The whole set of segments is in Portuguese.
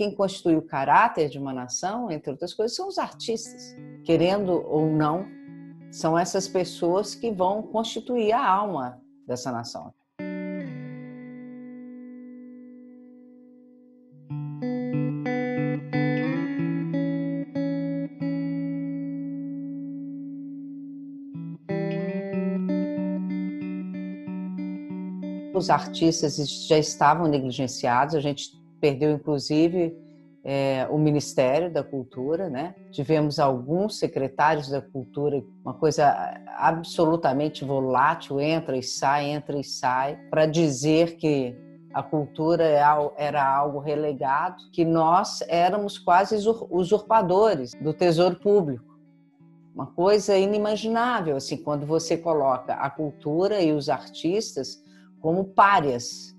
quem constitui o caráter de uma nação, entre outras coisas, são os artistas. Querendo ou não, são essas pessoas que vão constituir a alma dessa nação. Os artistas já estavam negligenciados, a gente perdeu inclusive é, o Ministério da Cultura, né? Tivemos alguns secretários da Cultura, uma coisa absolutamente volátil, entra e sai, entra e sai, para dizer que a cultura é era algo relegado, que nós éramos quase usurpadores do tesouro público. Uma coisa inimaginável, assim, quando você coloca a cultura e os artistas como párias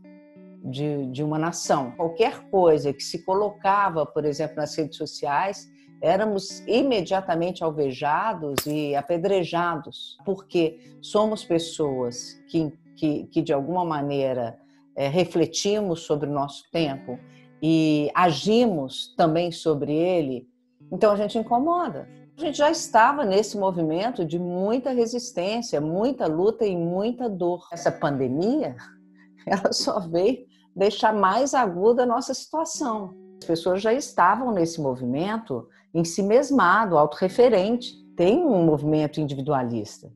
de, de uma nação. Qualquer coisa que se colocava, por exemplo, nas redes sociais, éramos imediatamente alvejados e apedrejados, porque somos pessoas que, que, que de alguma maneira, é, refletimos sobre o nosso tempo e agimos também sobre ele, então a gente incomoda. A gente já estava nesse movimento de muita resistência, muita luta e muita dor. Essa pandemia, ela só veio deixar mais aguda a nossa situação. As pessoas já estavam nesse movimento em si mesmado, autorreferente. Tem um movimento individualista,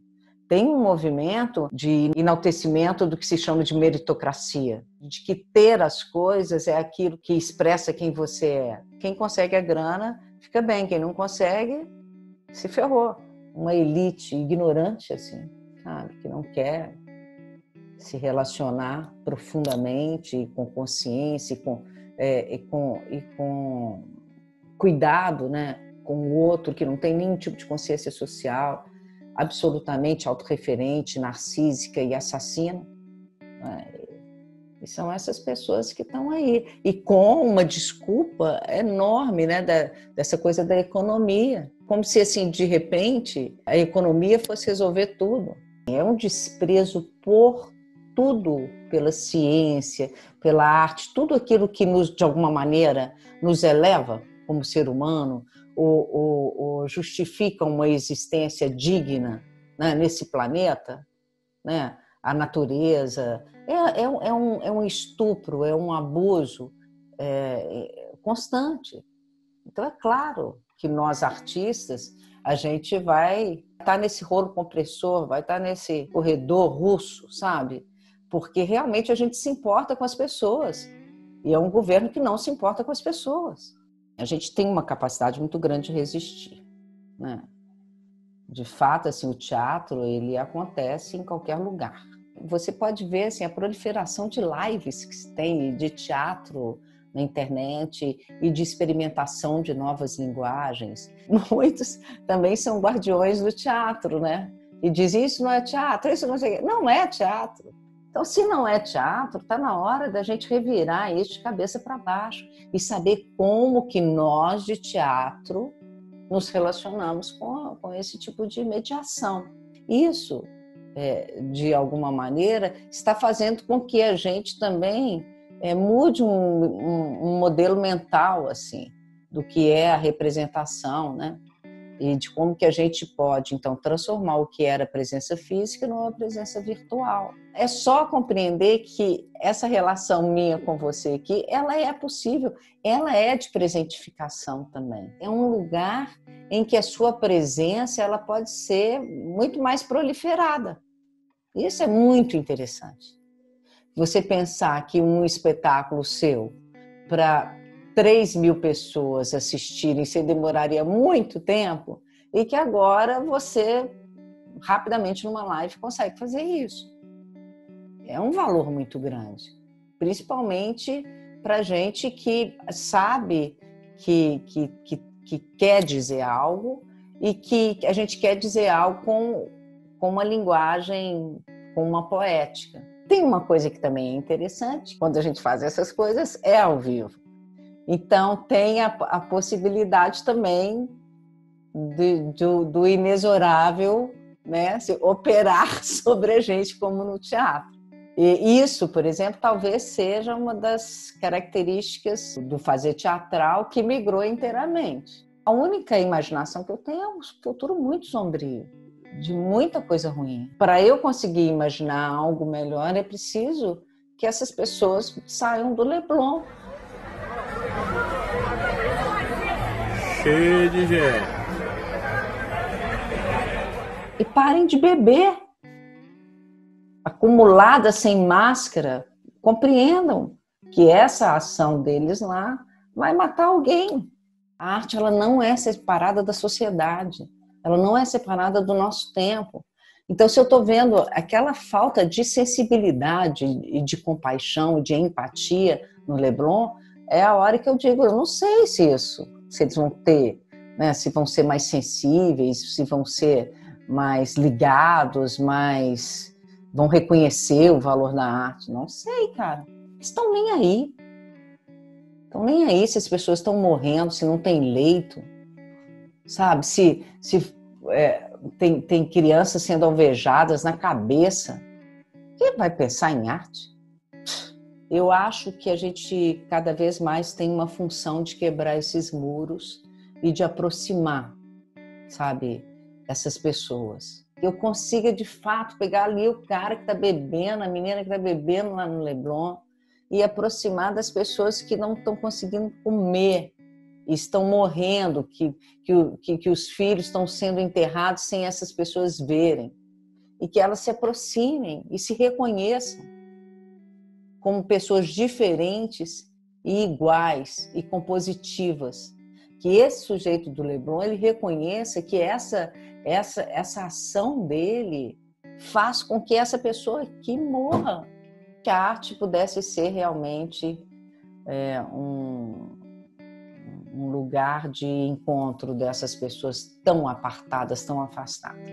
tem um movimento de enaltecimento do que se chama de meritocracia, de que ter as coisas é aquilo que expressa quem você é. Quem consegue a grana fica bem, quem não consegue se ferrou. Uma elite ignorante assim, sabe, que não quer se relacionar profundamente, com consciência e com, é, e com, e com cuidado né, com o outro, que não tem nenhum tipo de consciência social, absolutamente autorreferente, narcísica e assassina. Né? E são essas pessoas que estão aí. E com uma desculpa enorme né, da, dessa coisa da economia. Como se, assim, de repente, a economia fosse resolver tudo. É um desprezo por tudo pela ciência, pela arte, tudo aquilo que nos, de alguma maneira nos eleva como ser humano ou, ou, ou justifica uma existência digna né, nesse planeta, né? a natureza, é, é, é, um, é um estupro, é um abuso é, constante. Então, é claro que nós, artistas, a gente vai estar tá nesse rolo compressor, vai estar tá nesse corredor russo, sabe? Porque realmente a gente se importa com as pessoas. E é um governo que não se importa com as pessoas. A gente tem uma capacidade muito grande de resistir. Né? De fato, assim, o teatro ele acontece em qualquer lugar. Você pode ver assim, a proliferação de lives que se tem de teatro na internet e de experimentação de novas linguagens. Muitos também são guardiões do teatro, né? E dizem isso não é teatro, isso não é Não é teatro. Então, se não é teatro, está na hora da gente revirar isso de cabeça para baixo e saber como que nós de teatro nos relacionamos com, com esse tipo de mediação. Isso, é, de alguma maneira, está fazendo com que a gente também é, mude um, um, um modelo mental assim do que é a representação, né? E de como que a gente pode então transformar o que era presença física numa presença virtual. É só compreender que essa relação minha com você aqui, ela é possível, ela é de presentificação também. É um lugar em que a sua presença ela pode ser muito mais proliferada. Isso é muito interessante. Você pensar que um espetáculo seu para 3 mil pessoas assistirem, você demoraria muito tempo, e que agora você, rapidamente numa live, consegue fazer isso. É um valor muito grande, principalmente para gente que sabe que, que, que, que, quer dizer algo e que a gente quer dizer algo com, com uma linguagem, com uma poética. Tem uma coisa que também é interessante quando a gente faz essas coisas, é ao vivo. Então, tem a, a possibilidade também de, do, do inexorável né, se operar sobre a gente, como no teatro. E isso, por exemplo, talvez seja uma das características do fazer teatral que migrou inteiramente. A única imaginação que eu tenho é um futuro muito sombrio, de muita coisa ruim. Para eu conseguir imaginar algo melhor, é preciso que essas pessoas saiam do Leblon. Cheio de. E parem de beber acumulada sem máscara, compreendam que essa ação deles lá vai matar alguém. A arte ela não é separada da sociedade, ela não é separada do nosso tempo. Então, se eu estou vendo aquela falta de sensibilidade e de compaixão, de empatia no Leblon, é a hora que eu digo, eu não sei se isso, se eles vão ter, né, se vão ser mais sensíveis, se vão ser mais ligados, mais vão reconhecer o valor da arte. Não sei, cara. Estão nem aí. Estão nem aí se as pessoas estão morrendo, se não tem leito. Sabe? Se, se é, tem, tem crianças sendo alvejadas na cabeça. Quem vai pensar em arte? Eu acho que a gente cada vez mais tem uma função de quebrar esses muros e de aproximar, sabe, essas pessoas eu consiga de fato pegar ali o cara que está bebendo, a menina que está bebendo lá no Leblon e aproximar das pessoas que não estão conseguindo comer, estão morrendo, que, que, que os filhos estão sendo enterrados sem essas pessoas verem. E que elas se aproximem e se reconheçam como pessoas diferentes e iguais e compositivas. Que esse sujeito do Leblon ele reconheça que essa essa, essa ação dele faz com que essa pessoa aqui morra. Que a arte pudesse ser realmente é, um, um lugar de encontro dessas pessoas tão apartadas, tão afastadas.